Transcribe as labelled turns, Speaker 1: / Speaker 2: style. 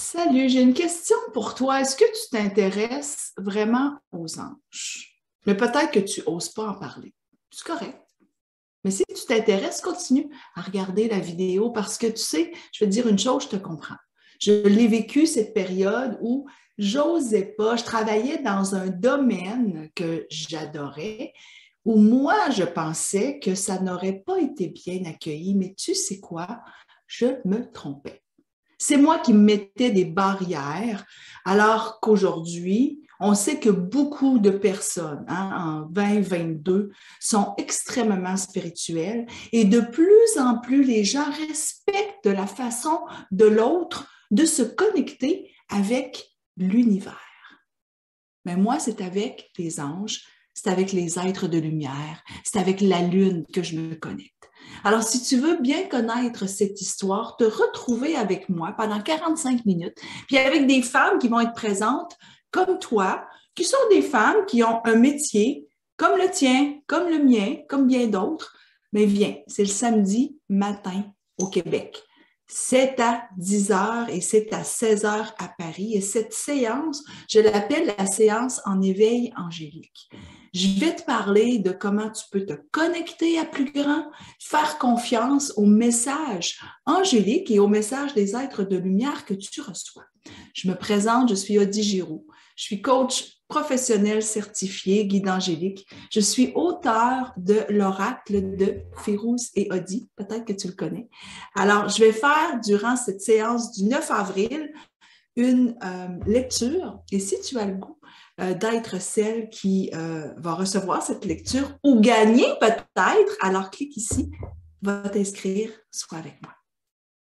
Speaker 1: Salut, j'ai une question pour toi. Est-ce que tu t'intéresses vraiment aux anges? Mais peut-être que tu n'oses pas en parler. C'est correct. Mais si tu t'intéresses, continue à regarder la vidéo parce que tu sais, je vais dire une chose, je te comprends. Je l'ai vécu cette période où j'osais pas, je travaillais dans un domaine que j'adorais, où moi, je pensais que ça n'aurait pas été bien accueilli, mais tu sais quoi? Je me trompais. C'est moi qui mettais des barrières, alors qu'aujourd'hui, on sait que beaucoup de personnes hein, en 2022 sont extrêmement spirituelles et de plus en plus, les gens respectent la façon de l'autre de se connecter avec l'univers. Mais moi, c'est avec les anges, c'est avec les êtres de lumière, c'est avec la lune que je me connecte. Alors, si tu veux bien connaître cette histoire, te retrouver avec moi pendant 45 minutes, puis avec des femmes qui vont être présentes comme toi, qui sont des femmes qui ont un métier comme le tien, comme le mien, comme bien d'autres, mais viens, c'est le samedi matin au Québec. C'est à 10 heures et c'est à 16 heures à Paris. Et cette séance, je l'appelle la séance en éveil angélique. Je vais te parler de comment tu peux te connecter à plus grand, faire confiance au message angélique et au message des êtres de lumière que tu reçois. Je me présente, je suis Odie Giroux. Je suis coach professionnel certifié, guide angélique. Je suis auteur de l'oracle de Férouz et Odie. Peut-être que tu le connais. Alors, je vais faire durant cette séance du 9 avril une euh, lecture. Et si tu as le goût euh, d'être celle qui euh, va recevoir cette lecture ou gagner peut-être, alors clique ici, va t'inscrire, sois avec moi.